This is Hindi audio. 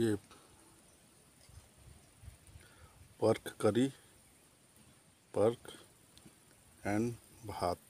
ये पर्क करी पर्क एंड भात।